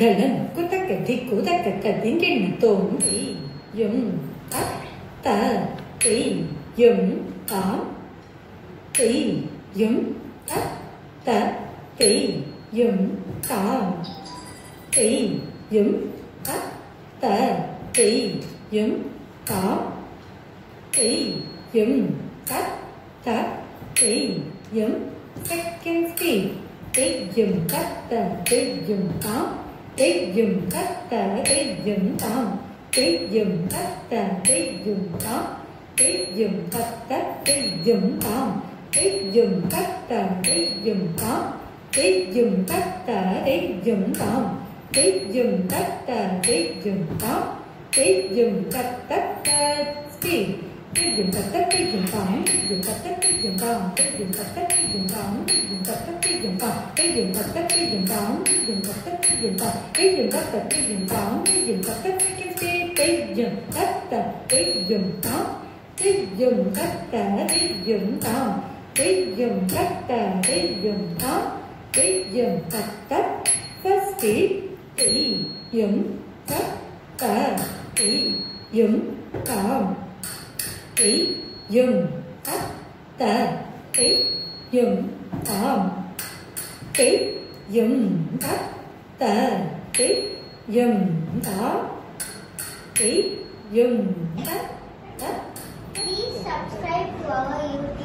lần của tất cả thi của tất cả cả tiếng trên mà tồn thì dùng tất tờ thì dùng có thì dùng tất tờ thì dùng có thì dùng tất tờ thì dùng có thì dùng tất tờ thì dùng second speed để dùng tất tờ để dùng có cái dùng tất cả cái dùng có cái dùng tất cả cái dùng đó cái dùng tất cả cái dùng có cái dùng tất cả cái dùng đó cái dùng tất cả cái dùng có cái dùng tất cả cái dùng đó cái dùng tất cả speed cái dùng tập tất cái dùng còn cái dùng tập tất cái dùng còn cái dùng tất cả cái dùng còn cái dùng tất cả cái dùng còn cái dùng tập tất cái dừng tập cái dừng tập, cái dừng còn cái tập, cái dừng còn cái dừng tập tích, cái cái cái dừng tất tập, cái dừng có cái dừng tất tất cái dừng còn cái dừng tất tất cái dừng có cái dừng tập tích phát kỹ cái dừng tất tất cái dừng còn kỹ dừng tất tờ kỹ dừng còn kỹ dùng tất tờ. Ý dùng có ý dùng tất tất Please subscribe to our YouTube